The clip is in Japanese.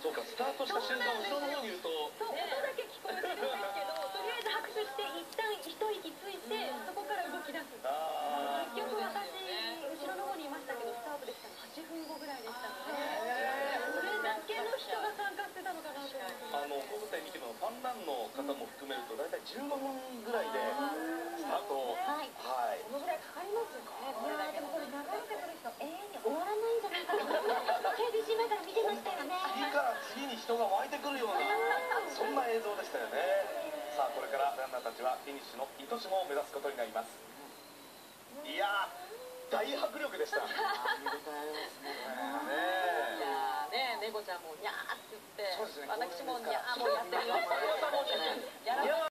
とした瞬間後ろの方にいると。そう、音だけ聞こえてるんですけど、とりあえず拍手して一旦一息ついて、そこから動き出す。あ結局私、後ろの方にいましたけど、スタートできたの8分後ぐらいでしたので、それだけの人が参加してたのかなと思って。あの交差点見てもファンランの方も含めると大体15分ぐらいでスタートはい。はいこのぐらいかかりますよね。いやーでもこれ流れてくる人永遠に終わらないんじゃないかと思って KBC 前から見てましたよね。次から次に人が湧いてくるようなそんな映像でしたよね。さあこれからランナーたちはフィニッシュの糸島を目指すことになります。いやー大迫力でした。ねえ。猫ちゃんもにゃーって言って、私もにゃーもやってみま